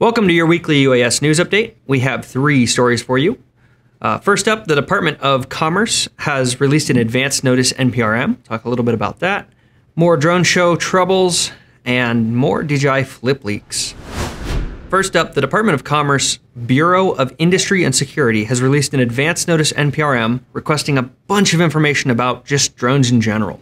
Welcome to your weekly UAS news update. We have three stories for you. Uh, first up, the Department of Commerce has released an advance notice NPRM. Talk a little bit about that. More drone show troubles and more DJI flip leaks. First up, the Department of Commerce Bureau of Industry and Security has released an advance notice NPRM requesting a bunch of information about just drones in general.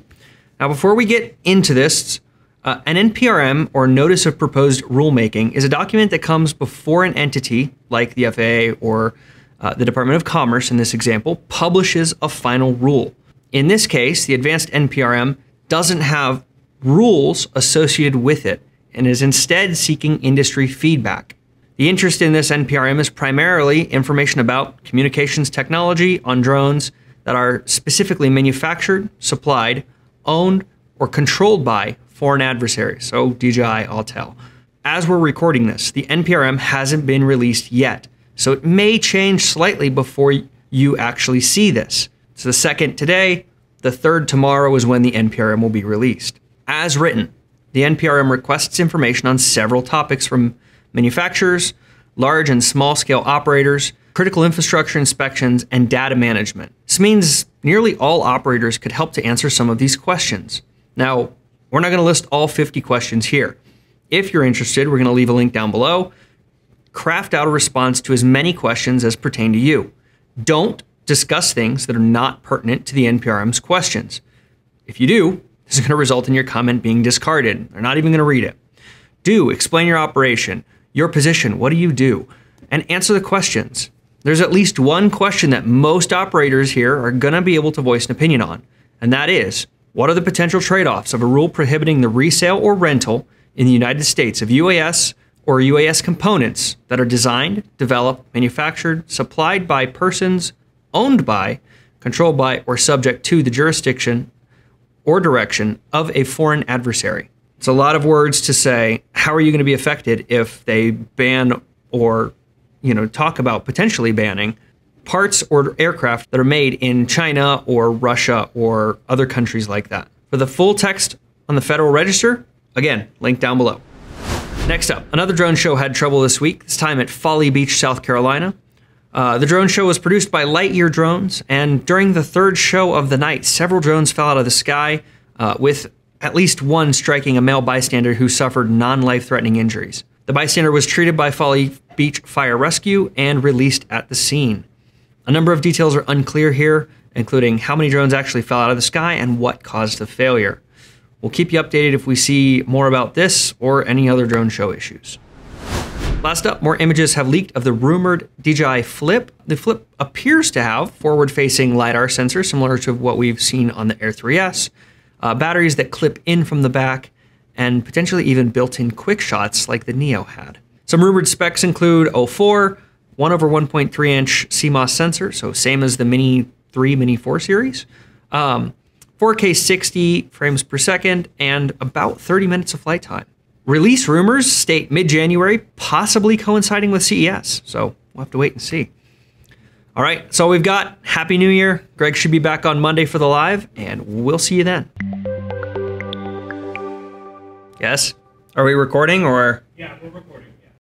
Now, before we get into this, uh, an NPRM, or Notice of Proposed Rulemaking, is a document that comes before an entity, like the FAA or uh, the Department of Commerce in this example, publishes a final rule. In this case, the advanced NPRM doesn't have rules associated with it and is instead seeking industry feedback. The interest in this NPRM is primarily information about communications technology on drones that are specifically manufactured, supplied, owned, or controlled by foreign adversaries, so DJI, Autel. As we're recording this, the NPRM hasn't been released yet, so it may change slightly before you actually see this. So the second today, the third tomorrow is when the NPRM will be released. As written, the NPRM requests information on several topics from manufacturers, large and small scale operators, critical infrastructure inspections, and data management. This means nearly all operators could help to answer some of these questions. Now, we're not going to list all 50 questions here. If you're interested, we're going to leave a link down below. Craft out a response to as many questions as pertain to you. Don't discuss things that are not pertinent to the NPRM's questions. If you do, this is going to result in your comment being discarded. They're not even going to read it. Do explain your operation, your position, what do you do, and answer the questions. There's at least one question that most operators here are going to be able to voice an opinion on, and that is what are the potential trade offs of a rule prohibiting the resale or rental in the United States of UAS or UAS components that are designed, developed, manufactured, supplied by persons owned by, controlled by, or subject to the jurisdiction or direction of a foreign adversary? It's a lot of words to say. How are you going to be affected if they ban or, you know, talk about potentially banning parts or aircraft that are made in China or Russia or other countries like that. For the full text on the Federal Register, again, link down below. Next up, another drone show had trouble this week, this time at Folly Beach, South Carolina. Uh, the drone show was produced by Lightyear Drones, and during the third show of the night, several drones fell out of the sky, uh, with at least one striking a male bystander who suffered non life threatening injuries. The bystander was treated by Folly Beach Fire Rescue and released at the scene. A number of details are unclear here, including how many drones actually fell out of the sky and what caused the failure. We'll keep you updated if we see more about this or any other drone show issues. Last up, more images have leaked of the rumored DJI Flip. The Flip appears to have forward-facing LiDAR sensors similar to what we've seen on the Air 3S, uh, batteries that clip in from the back, and potentially even built-in quick shots like the Neo had. Some rumored specs include O4, 1 over 1.3 inch CMOS sensor, so same as the Mini 3, Mini 4 series. Um, 4K 60 frames per second, and about 30 minutes of flight time. Release rumors state mid January, possibly coinciding with CES, so we'll have to wait and see. All right, so we've got Happy New Year. Greg should be back on Monday for the live, and we'll see you then. Yes? Are we recording or? Yeah, we're recording.